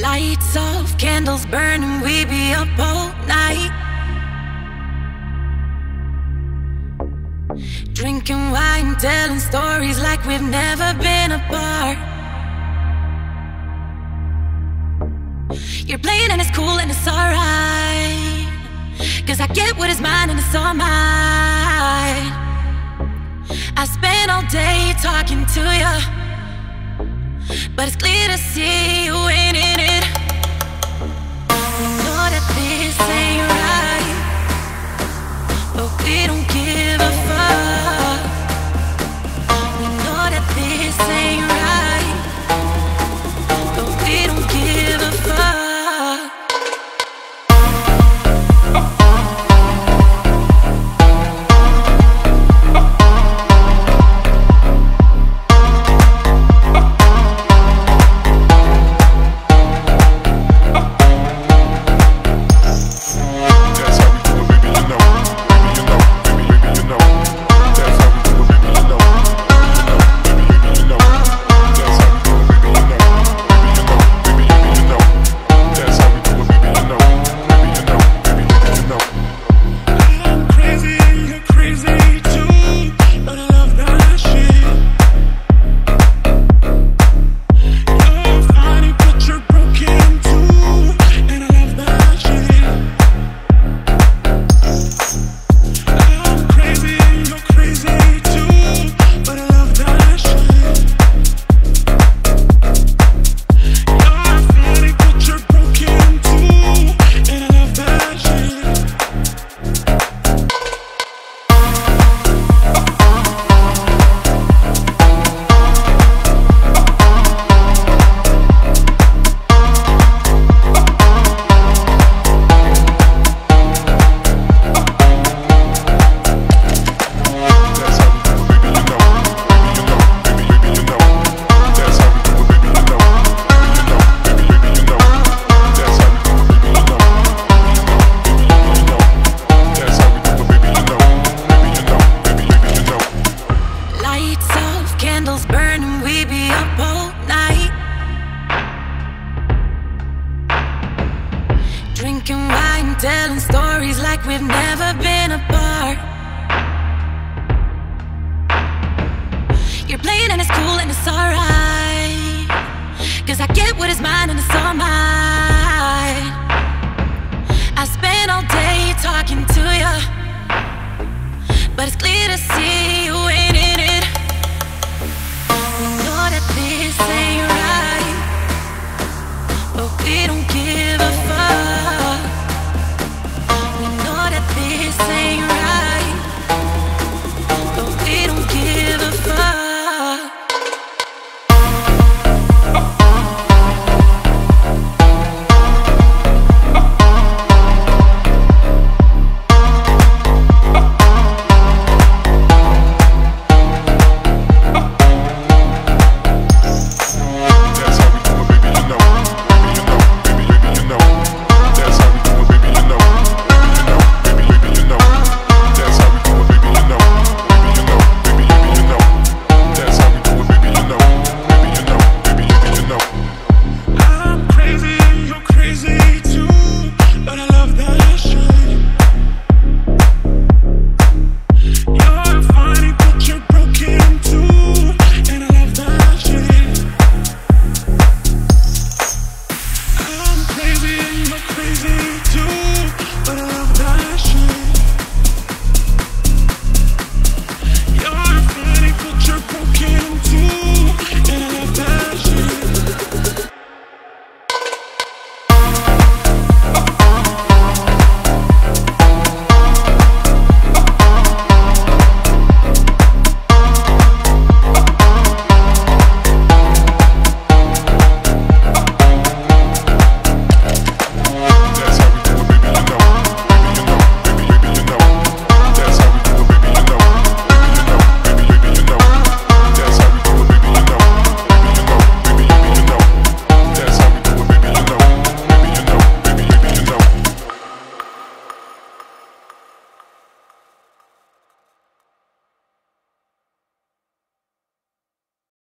Lights off, candles burning, we be up all night. Drinking wine, telling stories like we've never been apart. You're playing and it's cool and it's alright. Cause I get what is mine and it's all mine. I spend all day talking to you. But it's clear to see you in it. like we've never been apart. You're playing and it's cool and it's alright. Cause I get what is mine and it's all mine. I spent all day talking to you, but it's clear to see you ain't in it. Oh, know that this ain't sing